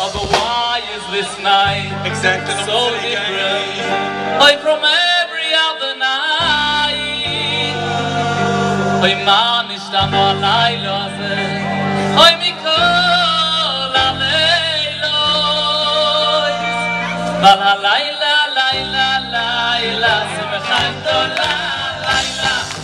But why is this night exactly so different Hoy from every other night Hoy ma nishtam alaylo aze Hoy mikol alaylois Val alayla, alayla, alayla Simcha gdola, alayla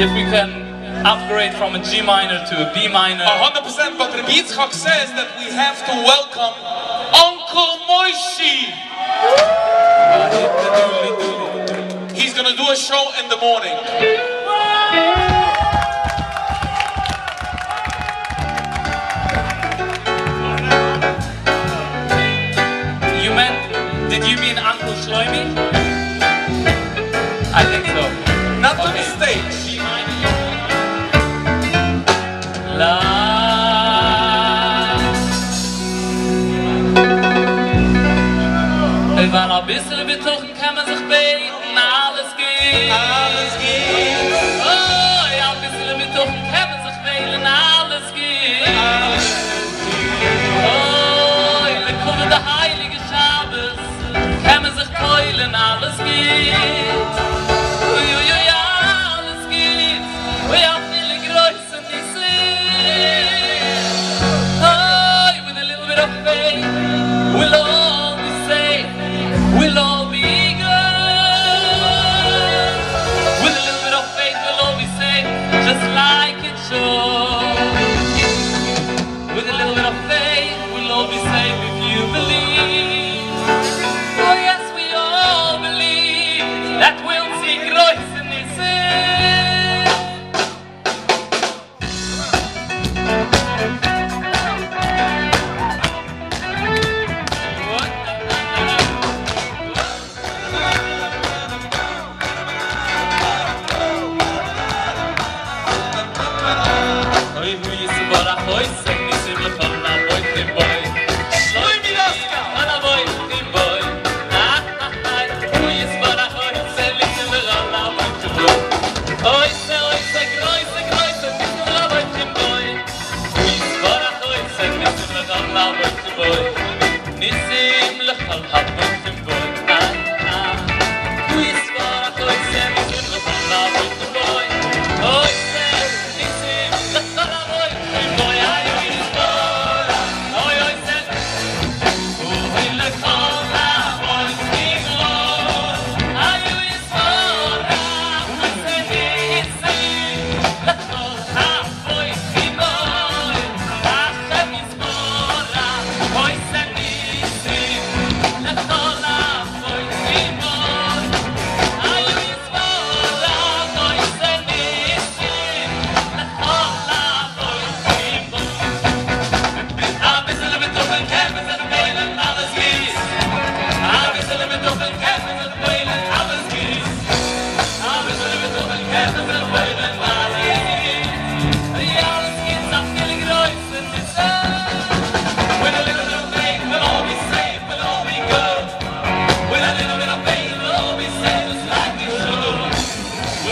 if we can upgrade from a G minor to a B minor. 100% but Rybicak says that we have to welcome Uncle Moishy. He's gonna do a show in the morning. yeah. prejuízo, bora foi certo.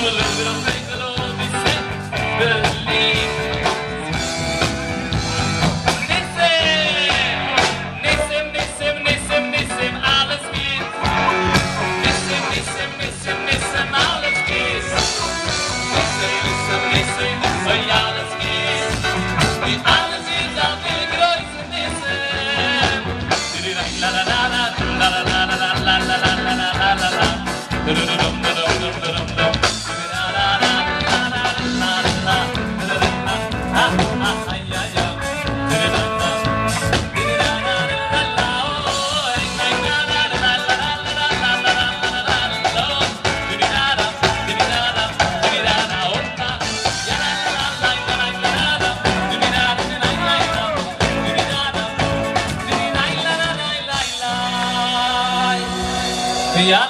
a little bit of faith. Ya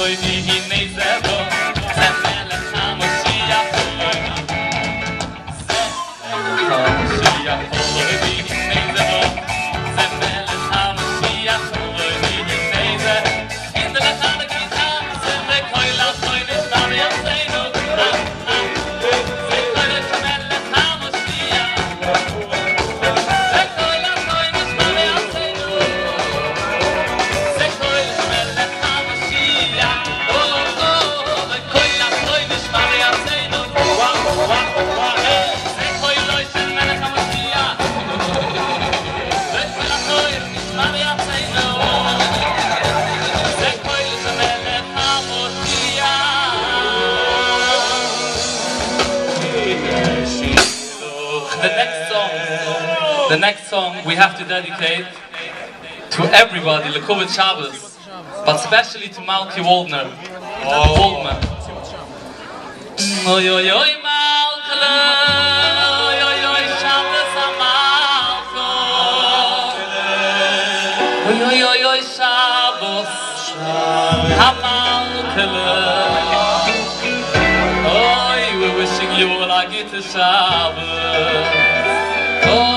мной мир. The next song, the next song we have to dedicate to everybody, Lekubit Chavez, but especially to Malky Waldner. Oh. Waldner. Oy, oy, oy, Malki, oy, oy, oy, Shabbos, Malki. Oy, oy, oy, Shabbos, Malki. יו will I get. Oh.